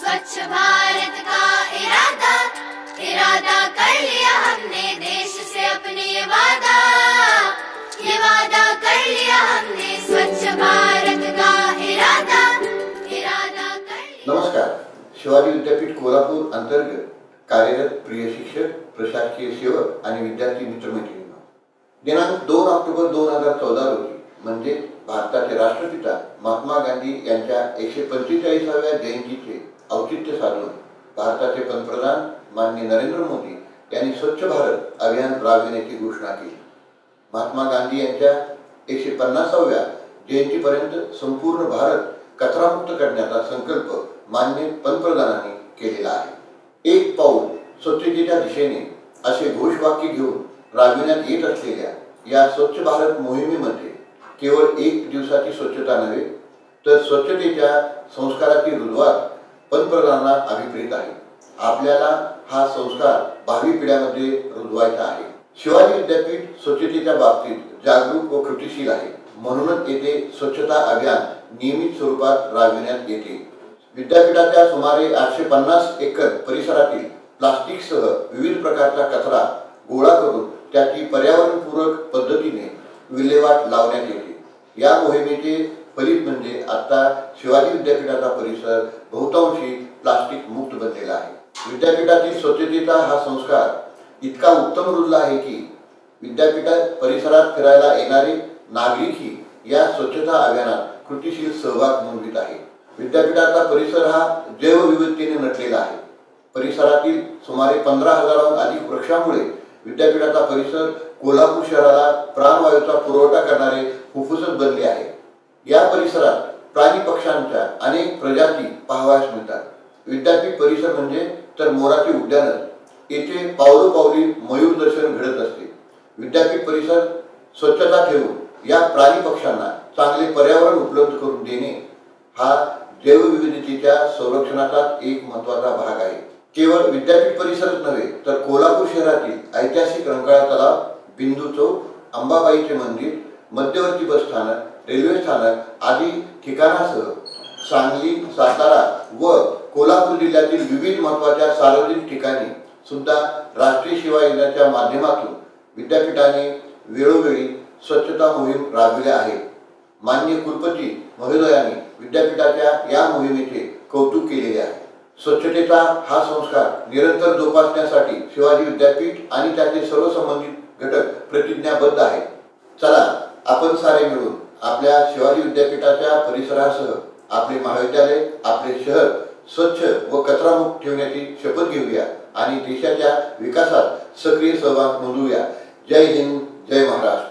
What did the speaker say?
स्वच्छ भारत का इरादा? इरादा कर लिया हमने देश से अपने ये वादा। ये वादा कर लिया हमने स्वच्छ भारत का इरादा। इरादा कर लिया। नमस्कार शिवाजी विद्यापीठ कोल्हापूर अंतर्गत कार्यरत प्रिय शिक्षक प्रशासकीय सेवक आणि विद्यार्थी मित्रमैत्रिणींनो दिनांक दोन ऑक्टोबर दोन हजार चौदा रोजी म्हणजे भारताचे राष्ट्रपिता महात्मा गांधी यांच्या एकशे पंचेचाळीसाव्या जयंतीचे औचित्य साधून भारताचे पंतप्रधान माननीय नरेंद्र मोदी यांनी स्वच्छ भारत अभियान राबविण्याची घोषणा केली. महात्मा गांधी यांच्या एकशे पन्नासाव्या जयंतीपर्यंत संपूर्ण भारत कचरामुक्त करण्याचा संकल्प मान्य पंतप्रधानांनी केलेला आहे. एक पाऊल स्वच्छतेच्या दिशेने असे घोषवाक्य घेऊन राबविण्यात येत असलेल्या या स्वच्छ भारत मोहिमेमध्ये केवळ एक दिवसाची स्वच्छता नव्हे तर स्वच्छतेच्या संस्काराची रुजवात पंतप्रधानांना अभिप्रेत आहे. आपल्याला हा संस्कार भावी पिढ्यामध्ये रुजवायचा आहे. शिवाजी विद्यापीठ स्वच्छतेच्या बाबतीत जागरूक व कृतीशील आहे. म्हणूनच येथे स्वच्छता अभियान नियमित स्वरूपात राबविण्यात येते. विद्यापीठाच्या सुमारे आठशे पन्नास एकर परिसरातील प्लास्टिकसह विविध प्रकारचा कचरा गोळा करून त्याची पर्यावरणपूरक पद्धतीने विल्हेवाट लावण्यात येते. या मोहिमेचे फलित म्हणजे आता शिवाजी विद्यापीठाचा परिसर बहुतांशी प्लास्टिक मुक्त बनलेला आहे. विद्यापीठातील स्वच्छतेचा हा संस्कार इतका उत्तम रुजला आहे की विद्यापीठात परिसरात फिरायला येणारे नागरिकही या स्वच्छता अभियानात कृतीशील सहभाग नोंदवित आहे विद्यापीठाचा परिसर हा जैवविविधतेने नटलेला आहे. परिसरातील सुमारे पंधरा हजाराहून अधिक वृक्षामुळे विद्यापीठाचा परिसर कोल्हापूर शहराला प्राणवायूचा पुरवठा करणारे फुफ्फुसच बनले आहे. या परिसरात प्राणी पक्ष्यांच्या अनेक प्रजाती पाहावयास मिळतात. विद्यापीठ परिसर म्हणजे तर मोराचे उद्यानच. येथे पावलोपावली मयूर दर्शन घडत असते. विद्यापीठ परिसर स्वच्छता ठेवून या प्राणी पक्ष्यांना चांगले पर्यावरण उपलब्ध करून देणे हा जैवविविधतेच्या संरक्षणाचा एक महत्त्वाचा भाग आहे. केवळ विद्यापीठ परिसरच नव्हे तर कोल्हापूर शहरातील ऐतिहासिक रंकाळा तलाव बिंदू चौक अंबाबाईचे मंदिर मध्यवर्ती बस स्थानक रेल्वे स्थानक आदी ठिकाणासह सांगली सातारा व कोल्हापूर जिल्ह्यातील विविध महत्त्वाच्या सार्वजनिक ठिकाणी सुद्धा राष्ट्रीय सेवा योजनेच्या माध्यमातून विद्यापीठाने वेळोवेळी स्वच्छता मोहीम राबविल्या आहे. मान्य कुलपती महोदयांनी विद्यापीठाच्या या मोहिमेचे कौतुक केलेले आहे. स्वच्छतेचा हा संस्कार निरंतर जोपासण्यासाठी शिवाजी विद्यापीठ आणि त्याचे सर्व संबंधित घटक प्रतिज्ञाबद्ध आहेत. चला आपण सारे मिळून आपल्या शिवाजी विद्यापीठाच्या परिसरासह आपले महाविद्यालय आपले शहर स्वच्छ व कचरामुक्त ठेवण्याची शपथ घेऊया आणि देशाच्या विकासात सक्रिय सहभाग नोंदवूया. जय हिंद जय महाराष्ट्र.